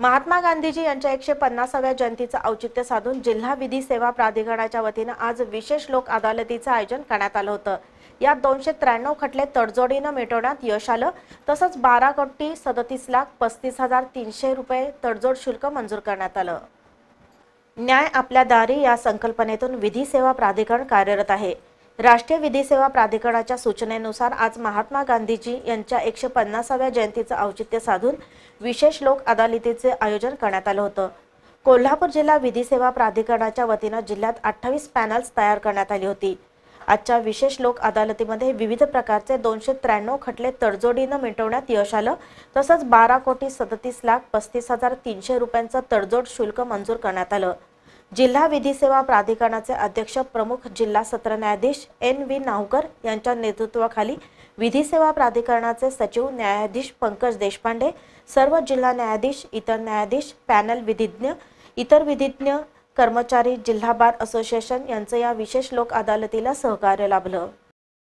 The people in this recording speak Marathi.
महात्मा गांधीजी यांच्या एकशे पन्नासाव्या जयंतीचं औचित्य साधून जिल्हा विधी सेवा प्राधिकरणाच्या वतीनं आज विशेष लोक अदालतीचं आयोजन करण्यात आलं होतं. यात दोनशे त्र्याण्णव खटले तडजोडीनं मिटवण्यात यश आलं. तसंच बारा कोटी सदतीस लाख पस्तीस हजार तीनशे रुपये तडजोड शुल्क मंजूर करण्यात आलं. न्याय आपल्या दारी या संकल्पनेतून विधी सेवा प्राधिकरण कार्यरत आहे. राष्ट्रीय विधी सेवा प्राधिकरणाच्या सूचनेनुसार आज महात्मा गांधीजी यांच्या एकशे पन्नासाव्या जयंतीचं औचित्य साधून विशेष लोक अदालतीचे आयोजन करण्यात आलं होतं. कोल्हापूर जिल्हा विधी सेवा प्राधिकरणाच्या वतीनं जिल्ह्यात अठ्ठावीस पॅनल्स तयार करण्यात आली होती. आजच्या विशेष लोक अदालतीमध्ये विविध प्रकारचे दोनशे त्र्याण्णव खटले तडजोडीनं मिटवण्यात यश आलं. तसंच बारा कोटी सदतीस लाख पस्तीस हजार तीनशे रुपयांचं तडजोड शुल्क मंजूर करण्यात आलं. जिल्हा विधी सेवा प्राधिकरणाचे अध्यक्ष प्रमुख जिल्हा सत्र न्यायाधीश एन व्ही नावकर यांच्या नेतृत्वाखाली विधी सेवा प्राधिकरणाचे सचिव न्यायाधीश पंकज देशपांडे सर्व जिल्हा न्यायाधीश इतर न्यायाधीश पॅनल विधिज्ञ इतर विधिज्ञ कर्मचारी जिल्हा बार असोसिएशन यांचं या विशेष लोक अदालतीला सहकार्य लाभलं.